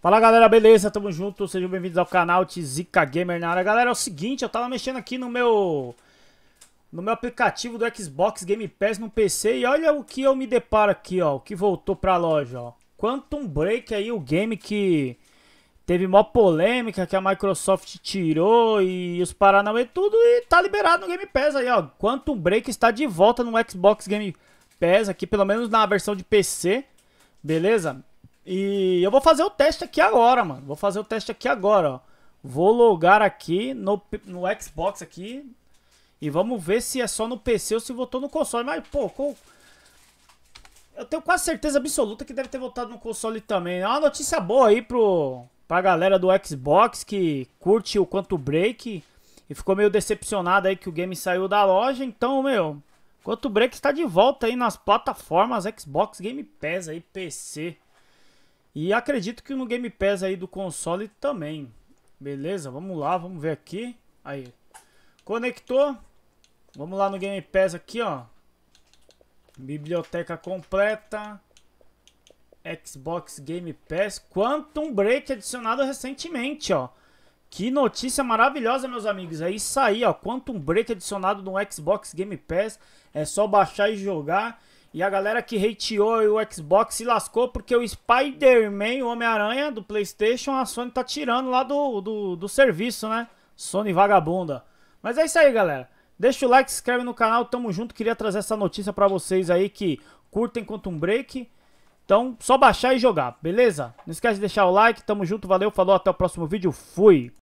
Fala galera, beleza? Tamo junto, sejam bem-vindos ao canal Tizica Gamer na área. Galera, é o seguinte, eu tava mexendo aqui no meu no meu aplicativo do Xbox Game Pass no PC e olha o que eu me deparo aqui, ó, o que voltou pra loja, ó. Quantum Break aí, o game que teve mó polêmica, que a Microsoft tirou e os Paranauê tudo e tá liberado no Game Pass aí, ó. Quantum Break está de volta no Xbox Game Pass aqui, pelo menos na versão de PC, beleza? E eu vou fazer o teste aqui agora, mano. Vou fazer o teste aqui agora, ó. Vou logar aqui no, no Xbox aqui. E vamos ver se é só no PC ou se voltou no console. Mas, pô, eu tenho quase certeza absoluta que deve ter voltado no console também. É uma notícia boa aí pro, pra galera do Xbox que curte o Quanto Break. E ficou meio decepcionado aí que o game saiu da loja. Então, meu, Quanto Break está de volta aí nas plataformas Xbox Game Pass aí, PC. E acredito que no Game Pass aí do console também. Beleza? Vamos lá, vamos ver aqui. Aí. Conectou. Vamos lá no Game Pass aqui, ó. Biblioteca completa. Xbox Game Pass. Quantum Break adicionado recentemente, ó. Que notícia maravilhosa, meus amigos. É isso aí, ó. Quantum Break adicionado no Xbox Game Pass. É só baixar e jogar. E a galera que hateou o Xbox se lascou porque o Spider-Man, o Homem-Aranha do Playstation, a Sony tá tirando lá do, do, do, serviço, né? Sony vagabunda. Mas é isso aí, galera. Deixa o like, se inscreve no canal, tamo junto. Queria trazer essa notícia pra vocês aí que curtem Quantum Break. Então, só baixar e jogar, beleza? Não esquece de deixar o like, tamo junto, valeu, falou, até o próximo vídeo, fui!